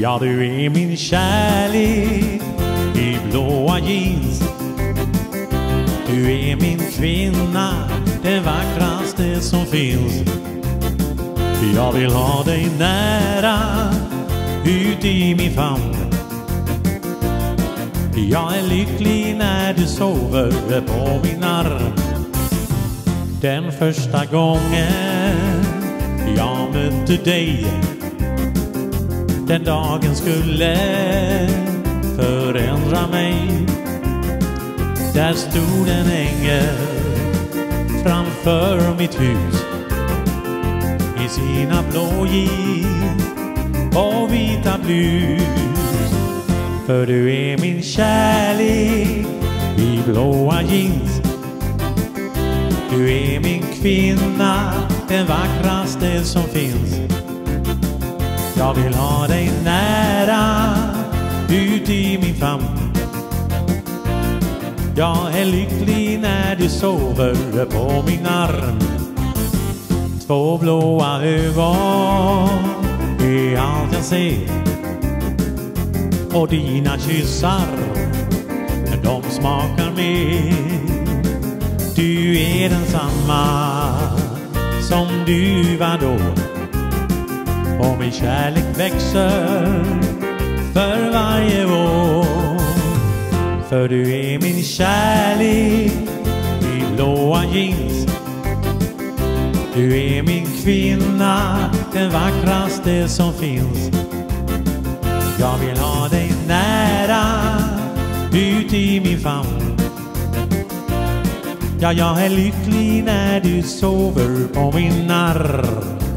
Ja, du är min kärlek i blåa jeans. Du är min kvinna, den vackraste som finns. Jag vill ha dig nära, ut i min famn. Jag är lycklig när du sover på min arm. Den första gången jag mötte dig den dagen skulle förändra mig. Där stod en ängel framför mitt hus i sina blå jeans och vita blus. För du är min kärlek i blåa jeans. Du är min kvinna, den vackraste som finns jag vill ha dig nära ut i min famn. Jag är lycklig när du sover på min arm. Två blåa ögon är allt jag ser. Och dina kyssar, de smakar mer. Du är densamma som du var då och min kärlek växer för varje år. För du är min kärlek i blåa jeans. Du är min kvinna, den vackraste som finns. Jag vill ha dig nära, ut i min famn. Ja, jag är lycklig när du sover på min arm.